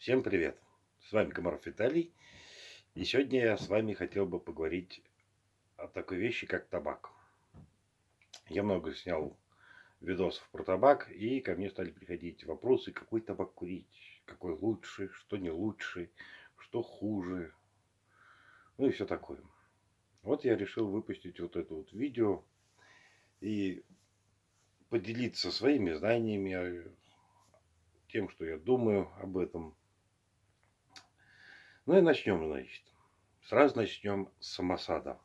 Всем привет! С вами Комаров Виталий. И сегодня я с вами хотел бы поговорить о такой вещи, как табак. Я много снял видосов про табак, и ко мне стали приходить вопросы, какой табак курить, какой лучше, что не лучше, что хуже, ну и все такое. Вот я решил выпустить вот это вот видео и поделиться своими знаниями, тем, что я думаю об этом. Ну и начнем, значит. Сразу начнем с самосада.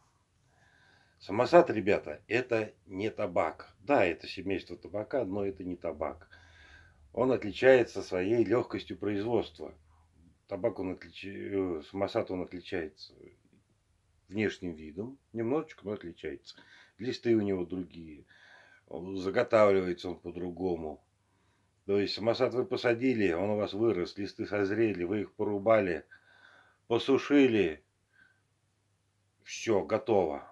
Самосад, ребята, это не табак. Да, это семейство табака, но это не табак. Он отличается своей легкостью производства. Табак он отличается, э, самосад он отличается внешним видом, немножечко, но отличается. Листы у него другие, заготавливается он по-другому. То есть самосад вы посадили, он у вас вырос, листы созрели, вы их порубали, посушили, все, готово.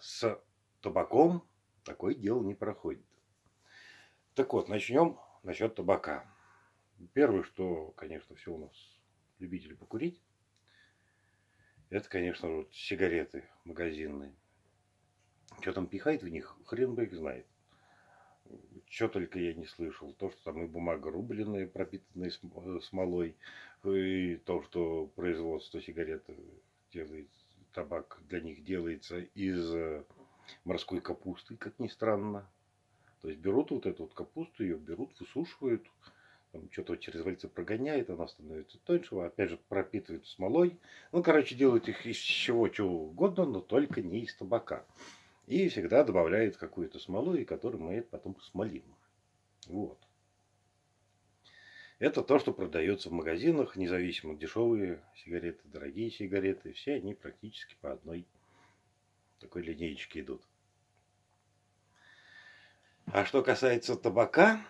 С табаком такое дело не проходит. Так вот, начнем насчет табака. Первое, что, конечно, все у нас любители покурить, это, конечно, вот сигареты магазинные. Что там пихает в них, хрен бы их знает. Что только я не слышал. То, что там и бумага рубленная, пропитанная э, смолой, и то, что производство сигарет делает, табак для них делается из э, морской капусты, как ни странно. То есть берут вот эту вот капусту, ее берут, высушивают, что-то через вальцы прогоняет, она становится тоньше, опять же пропитывают смолой. Ну, короче, делают их из чего, чего угодно, но только не из табака. И всегда добавляет какую-то смолу, и которую мы потом смолим. Вот. Это то, что продается в магазинах, независимо дешевые сигареты, дорогие сигареты. Все они практически по одной такой линейке идут. А что касается табака,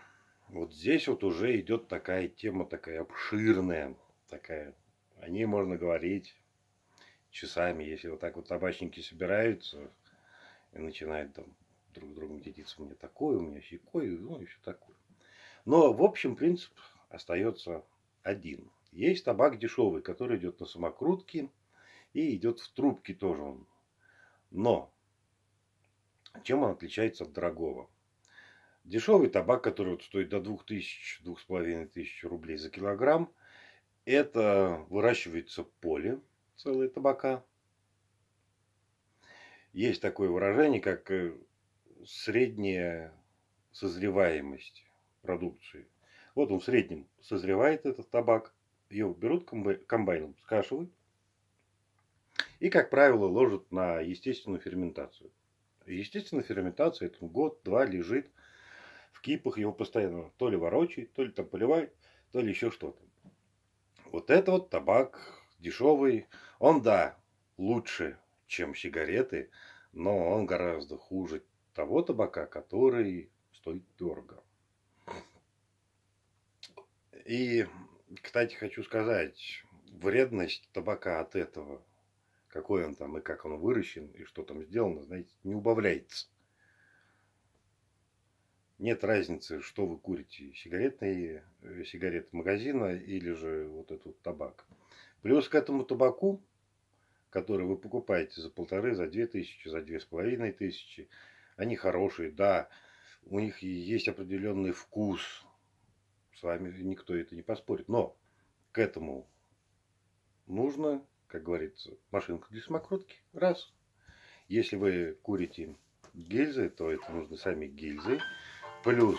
вот здесь вот уже идет такая тема, такая обширная, такая. О ней можно говорить часами, если вот так вот табачники собираются и начинают там друг с другом делиться, у меня такое, у меня щекой, ну и все такое. Но в общем принцип остается один. Есть табак дешевый, который идет на самокрутке и идет в трубке тоже он. Но чем он отличается от дорогого? Дешевый табак, который вот стоит до 2000-2500 рублей за килограмм, это выращивается поле целое табака. Есть такое выражение, как э, средняя созреваемость продукции. Вот он в среднем созревает этот табак, ее берут комбайном, скашивают и, как правило, ложат на естественную ферментацию. Естественная ферментация, это год-два лежит – в кипах его постоянно то ли ворочает, то ли там поливает, то ли еще что-то. Вот это вот табак дешевый. Он, да, лучше, чем сигареты, но он гораздо хуже того табака, который стоит дорого. И, кстати, хочу сказать, вредность табака от этого, какой он там и как он выращен, и что там сделано, знаете, не убавляется. Нет разницы, что вы курите, сигаретные, э, сигареты магазина или же вот этот табак. Плюс к этому табаку, который вы покупаете за полторы, за две тысячи, за две с половиной тысячи, они хорошие, да, у них есть определенный вкус, с вами никто это не поспорит, но к этому нужно, как говорится, машинка для самокрутки, раз. Если вы курите гильзы, то это нужны сами гильзы. Плюс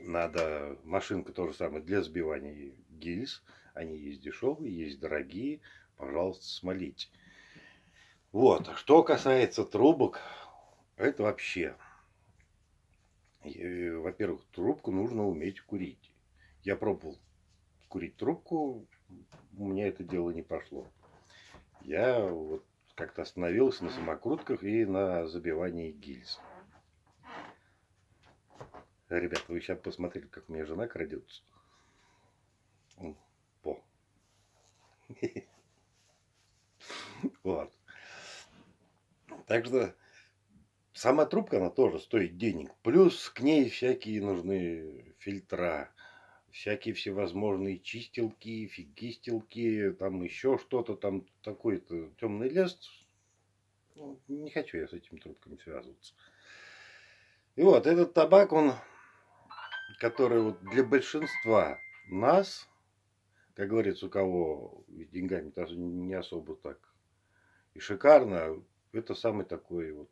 надо машинка то же самое для сбивания гильз. Они есть дешевые, есть дорогие. Пожалуйста, смолите. Вот. Что касается трубок, это вообще. Во-первых, трубку нужно уметь курить. Я пробовал курить трубку, у меня это дело не пошло. Я вот как-то остановился на самокрутках и на забивании гильз. Ребят, вы сейчас посмотрели, как у меня жена крадется. По. Вот. Так что сама трубка, она тоже стоит денег. Плюс к ней всякие нужны фильтра, всякие всевозможные чистилки, фигистилки, там еще что-то, там такой-то темный лес. Ну, не хочу я с этими трубками связываться. И вот этот табак, он, который вот для большинства нас, как говорится, у кого деньгами даже не особо так и шикарно, это самый такой вот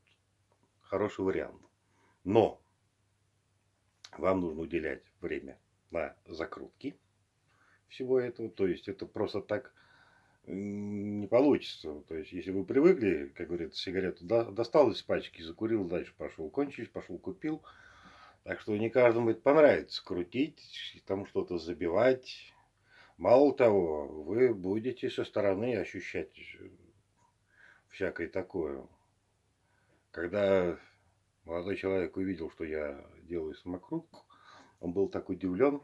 хороший вариант. Но вам нужно уделять время на закрутки всего этого. То есть это просто так не получится. То есть, если вы привыкли, как говорится, сигарету достал из пачки, закурил, дальше пошел кончить, пошел купил. Так что не каждому это понравится крутить, там что-то забивать. Мало того, вы будете со стороны ощущать всякое такое. Когда молодой человек увидел, что я делаю самокрутку, он был так удивлен,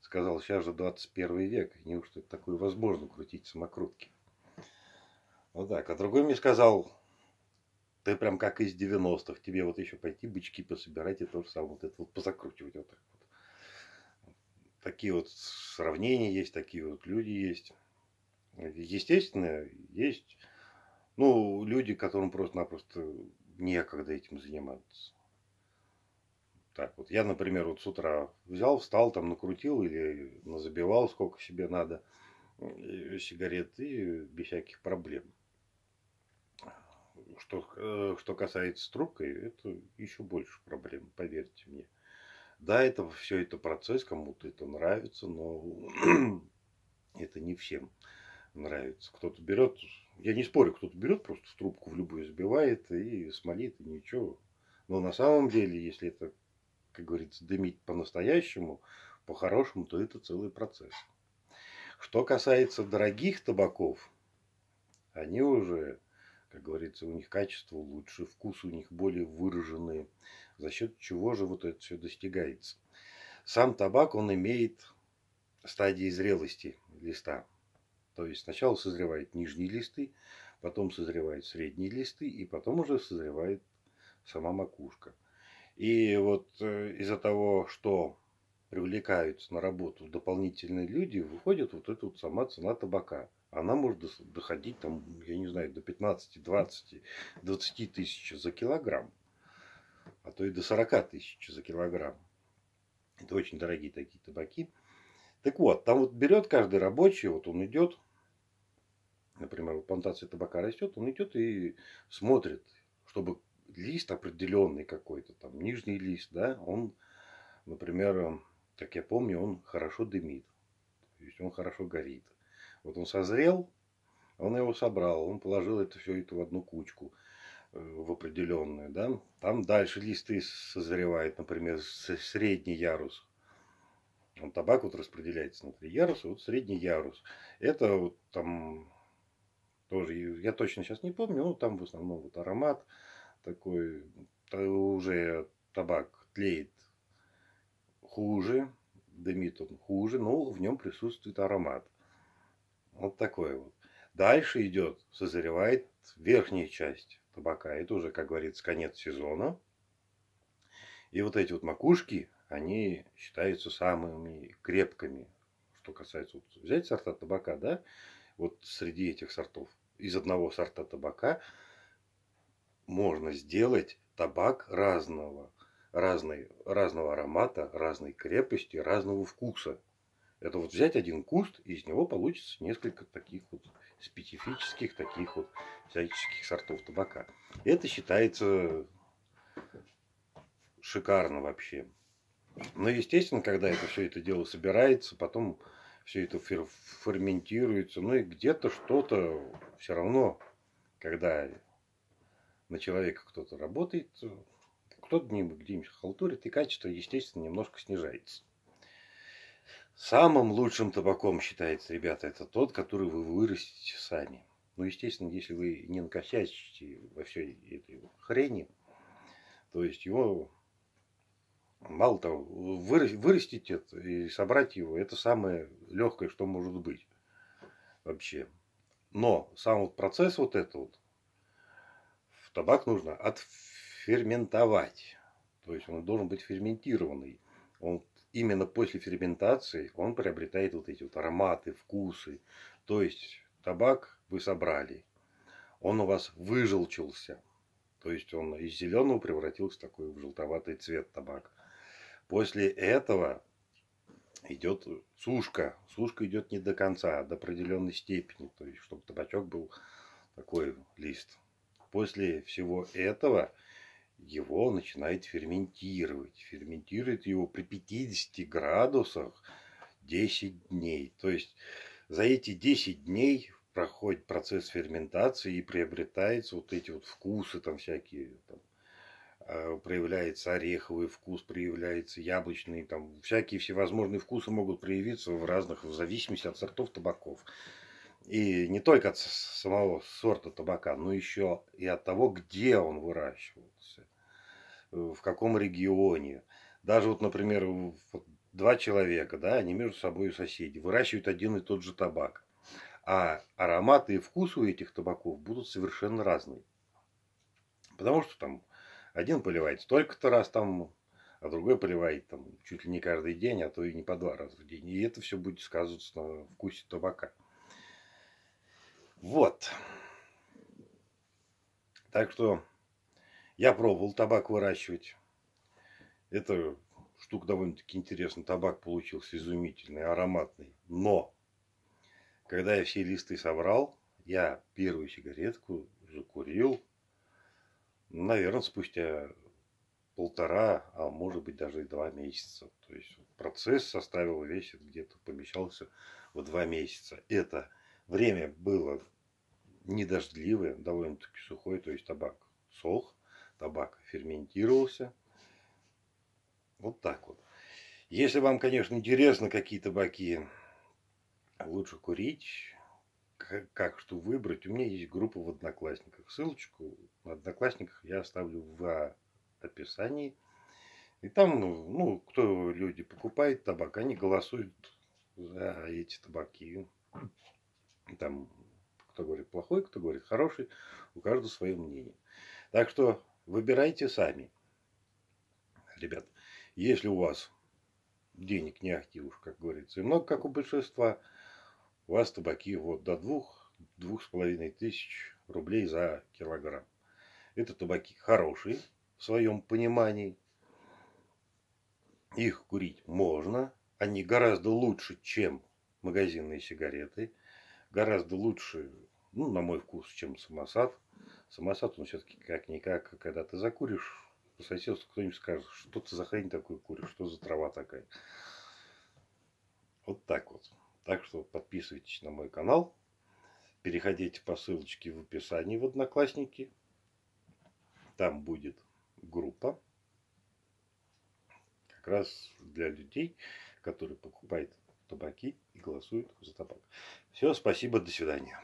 сказал, сейчас же 21 век, неужто такое возможно крутить самокрутки? Вот так. А другой мне сказал, ты прям как из 90-х, тебе вот еще пойти бычки пособирать и то же самое, вот это вот позакручивать вот так вот. Такие вот сравнения есть, такие вот люди есть. Естественно, есть ну, люди, которым просто-напросто некогда этим заниматься. Так вот, я, например, вот с утра взял, встал, там накрутил или назабивал, сколько себе надо э, сигарет и без всяких проблем. Что, э, что касается трубкой, это еще больше проблем, поверьте мне. Да, это все это процесс, кому-то это нравится, но это не всем нравится. Кто-то берет, я не спорю, кто-то берет просто в трубку в любую забивает и смолит, и ничего. Но на самом деле, если это как говорится, дымить по-настоящему, по-хорошему, то это целый процесс. Что касается дорогих табаков, они уже, как говорится, у них качество лучше, вкус у них более выраженный, за счет чего же вот это все достигается. Сам табак, он имеет стадии зрелости листа. То есть сначала созревают нижние листы, потом созревают средние листы, и потом уже созревает сама макушка. И вот э, из-за того, что привлекаются на работу дополнительные люди, выходит вот эта вот сама цена табака. Она может доходить там, я не знаю, до 15, 20, 20 тысяч за килограмм. А то и до 40 тысяч за килограмм. Это очень дорогие такие табаки. Так вот, там вот берет каждый рабочий, вот он идет, например, плантация табака растет, он идет и смотрит, чтобы лист определенный какой-то, там нижний лист, да, он, например, как я помню, он хорошо дымит. То есть он хорошо горит. Вот он созрел, он его собрал, он положил это все это в одну кучку э, в определенную, да. Там дальше листы созревают, например, средний ярус. Он табак вот распределяется на три яруса, вот средний ярус. Это вот там тоже, я точно сейчас не помню, но там в основном вот аромат, такой, уже табак тлеет хуже, дымит он хуже, но в нем присутствует аромат. Вот такой вот. Дальше идет, созревает верхняя часть табака. Это уже, как говорится, конец сезона. И вот эти вот макушки, они считаются самыми крепкими. Что касается, вот, взять сорта табака, да, вот среди этих сортов, из одного сорта табака можно сделать табак разного, разной, разного аромата, разной крепости, разного вкуса. Это вот взять один куст, и из него получится несколько таких вот специфических, таких вот всяческих сортов табака. Это считается шикарно вообще. Но, естественно, когда это все это дело собирается, потом все это ферментируется, ну и где-то что-то все равно, когда на человека кто-то работает, кто-то где-нибудь халтурит, и качество, естественно, немножко снижается. Самым лучшим табаком считается, ребята, это тот, который вы вырастите сами. Ну, естественно, если вы не накосячите во всей этой хрени, то есть его, мало того, вырастить это и собрать его, это самое легкое, что может быть вообще. Но сам вот процесс вот этот вот, табак нужно отферментовать. То есть он должен быть ферментированный. Он именно после ферментации он приобретает вот эти вот ароматы, вкусы. То есть табак вы собрали, он у вас выжелчился. То есть он из зеленого превратился в такой в желтоватый цвет табак. После этого идет сушка. Сушка идет не до конца, а до определенной степени. То есть, чтобы табачок был такой лист. После всего этого его начинает ферментировать. Ферментирует его при 50 градусах 10 дней. То есть за эти 10 дней проходит процесс ферментации и приобретаются вот эти вот вкусы там всякие. Там, проявляется ореховый вкус, проявляется яблочный, там всякие всевозможные вкусы могут проявиться в разных, в зависимости от сортов табаков. И не только от самого сорта табака, но еще и от того, где он выращивался, э, в каком регионе. Даже вот, например, два человека, да, они между собой соседи, выращивают один и тот же табак. А ароматы и вкусы у этих табаков будут совершенно разные. Потому что там один поливает столько-то раз там, а другой поливает там чуть ли не каждый день, а то и не по два раза в день. И это все будет сказываться на вкусе табака. Вот. Так что я пробовал табак выращивать. Это штука довольно-таки интересная. Табак получился изумительный, ароматный. Но, когда я все листы собрал, я первую сигаретку закурил, наверное, спустя полтора, а может быть даже и два месяца. То есть процесс составил весь где-то помещался в два месяца. Это Время было не дождливое, довольно-таки сухое, то есть табак сох, табак ферментировался. Вот так вот. Если вам, конечно, интересно, какие табаки лучше курить, как, что выбрать, у меня есть группа в Одноклассниках. Ссылочку на Одноклассниках я оставлю в описании. И там, ну, кто люди покупают табак, они голосуют за эти табаки. Там кто говорит плохой, кто говорит хороший, у каждого свое мнение. Так что выбирайте сами. Ребят, если у вас денег не ахти уж, как говорится, и много, как у большинства, у вас табаки вот до двух, двух с половиной тысяч рублей за килограмм. Это табаки хорошие в своем понимании. Их курить можно. Они гораздо лучше, чем магазинные сигареты гораздо лучше, ну, на мой вкус, чем самосад. Самосад, он все-таки как-никак, когда ты закуришь, по соседству кто-нибудь скажет, что ты за хрень такую куришь, что за трава такая. Вот так вот. Так что подписывайтесь на мой канал. Переходите по ссылочке в описании в Одноклассники. Там будет группа. Как раз для людей, которые покупают табаки и голосуют за табак. Все, спасибо, до свидания.